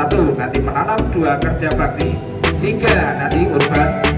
satu nanti menanam dua kerja bakti. Tiga nanti urban.